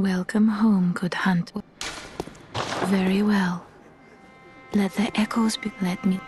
Welcome home, good hunt. Very well. Let the echoes be. Let me.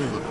Yeah.